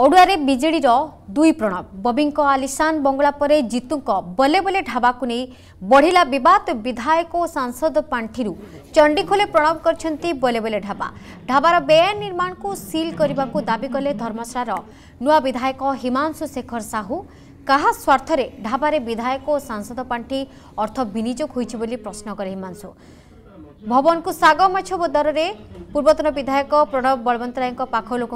अडुले विजेडि दुई प्रणव बबिङ आलिसान बङ्लापे जितुङ बलेबले ढाबाको नै बढ्ला बधायक सांसद पाण्डि चण्डीखोले प्रणव गरिलेबले ढाबा ढाबार बेयन निर्माणको सल्कु दाबी कले धर्मशाला नुवा विधायक हिमांशु शेखर साहू साहु कार्थले ढाबार विधायक सांसद पाण्ठि अर्थ विनिजो हुन्छ प्रश्न कले हिमाशु भवनको शग दर दरले पूर्वतन विधायक प्रणव बलवन्तरायको पाखल लोक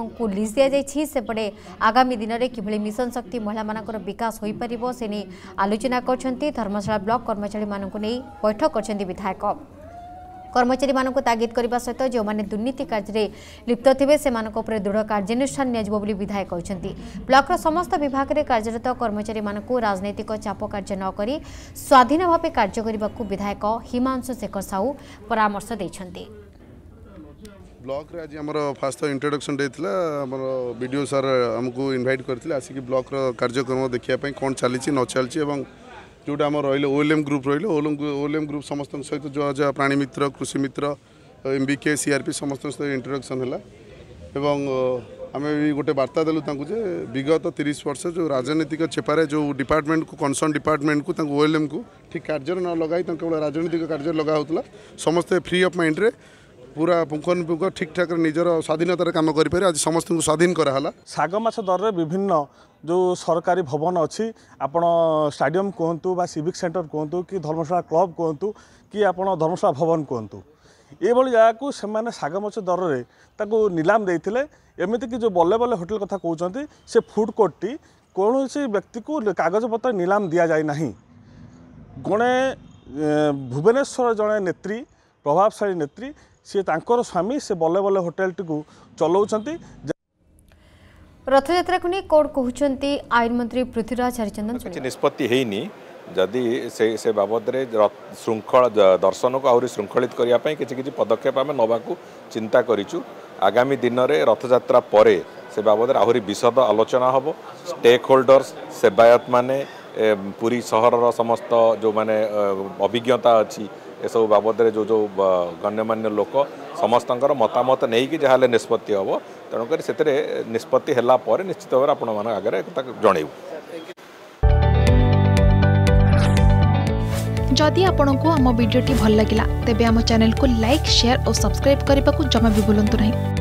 से दिपटे आगामी दिन किभरी मिशन शक्ति महिला मिकास आलोचना गर्नु धर्मशाला ब्लक कर्मचारी मैले बैठक गरिन्छ विधायक କର୍ମଚାରୀମାନଙ୍କୁ ତାଗିଦ କରିବା ସହିତ ଯେଉଁମାନେ ଦୁର୍ନୀତି କାର୍ଯ୍ୟରେ ଲିପ୍ତ ଥିବେ ସେମାନଙ୍କ ଉପରେ ଦୃଢ଼ କାର୍ଯ୍ୟାନୁଷ୍ଠାନ ନିଆଯିବ ବୋଲି ବିଧାୟକ କହିଛନ୍ତି ବ୍ଲକର ସମସ୍ତ ବିଭାଗରେ କାର୍ଯ୍ୟରତ କର୍ମଚାରୀମାନଙ୍କୁ ରାଜନୈତିକ ଚାପ କାର୍ଯ୍ୟ ନ କରି ସ୍ୱାଧୀନ ଭାବେ କାର୍ଯ୍ୟ କରିବାକୁ ବିଧାୟକ ହିମାଂଶୁ ଶେଖର ସାହୁ ପରାମର୍ଶ ଦେଇଛନ୍ତି ବ୍ଲକରେ ଆଜି ଆମର ଫାଷ୍ଟ ତ ଇଣ୍ଟ୍ରୋଡକ୍ସନ୍ ଡେ ଥିଲା ଆମର ବି ଡି ଓ ସାର୍ ଆମକୁ ଇନଭାଇଟ୍ କରିଥିଲେ ଆସିକି ବ୍ଲକର କାର୍ଯ୍ୟକ୍ରମ ଦେଖିବା ପାଇଁ କ'ଣ ଚାଲିଛି ନ ଚାଲିଛି ଏବଂ जोडा अब रेल्ल एम ग्रुप रहेछ ओएलएम ग्रुप समस्त सहित जो जहाँ जहाँ प्राणीमित्र कृषिमित एमबिके सिआरपि सम इन्ट्रोडक्सन होला भी गोटे वार्ता दलु विगत तिरि वर्ष जो राजनीतिक चेपारे जो को को डिपारटमेन्टको कन्सर्न डिपारमेन्टको तएलएमु ठिक कार्ज्य नलगाइ केवल राजनीतिक कार्य लगा समस्त फ्री अफ रे पूरा पुरा पुपुङ्ग ठीक ठाक निजर स्वाधीनतार काम गरिपऱ्यो आज समस्त स्वाधीन गराहे दर दरे विभिन्न ଯେଉଁ ସରକାରୀ ଭବନ ଅଛି ଆପଣ ଷ୍ଟାଡ଼ିୟମ୍ କୁହନ୍ତୁ ବା ସିଭିକ୍ ସେଣ୍ଟର କୁହନ୍ତୁ କି ଧର୍ମଶାଳା କ୍ଲବ୍ କୁହନ୍ତୁ କି ଆପଣ ଧର୍ମଶାଳା ଭବନ କୁହନ୍ତୁ ଏଇଭଳି ଜାଗାକୁ ସେମାନେ ଶାଗମଛ ଦରରେ ତାକୁ ନିଲାମ ଦେଇଥିଲେ ଏମିତିକି ଯେଉଁ ବଲେ ବଲେ ହୋଟେଲ କଥା କହୁଛନ୍ତି ସେ ଫୁଡ଼୍ କୋର୍ଟଟି କୌଣସି ବ୍ୟକ୍ତିକୁ କାଗଜପତ୍ର ନିଲାମ ଦିଆଯାଇ ନାହିଁ ଜଣେ ଭୁବନେଶ୍ୱର ଜଣେ ନେତ୍ରୀ ପ୍ରଭାବଶାଳୀ ନେତ୍ରୀ ସିଏ ତାଙ୍କର ସ୍ୱାମୀ ସେ ବଲେ ବଲେ ହୋଟେଲଟିକୁ ଚଲାଉଛନ୍ତି ରଥଯାତ୍ରାକୁ ନେଇ କୋର୍ଟ କହୁଛନ୍ତି ଆଇନ ମନ୍ତ୍ରୀ ପୃଥ୍ୱୀରାଜ ହରିଚନ୍ଦନ କିଛି ନିଷ୍ପତ୍ତି ହେଇନି ଯଦି ସେ ସେ ବାବଦରେ ଶୃଙ୍ଖଳ ଦର୍ଶନକୁ ଆହୁରି ଶୃଙ୍ଖଳିତ କରିବା ପାଇଁ କିଛି କିଛି ପଦକ୍ଷେପ ଆମେ ନେବାକୁ ଚିନ୍ତା କରିଛୁ ଆଗାମୀ ଦିନରେ ରଥଯାତ୍ରା ପରେ ସେ ବାବଦରେ ଆହୁରି ବିଶଦ ଆଲୋଚନା ହେବ ଷ୍ଟେକ୍ ହୋଲ୍ଡର୍ସ ସେବାୟତମାନେ पूरी सहर समस्त जो मैंने अभिज्ञता अच्छी सब बाबद जो जो गण्यमा लोक समस्त मतामत नहीं कि जहाँ निष्पत्ति हे तेणुक निष्पत्ति निश्चित भाव आप मान आगे जनइबू जदि आपण आम भिड्टे भल लगा तेब चेल को लाइक सेयार और सब्सक्राइब करने को जमा भी भूलु ना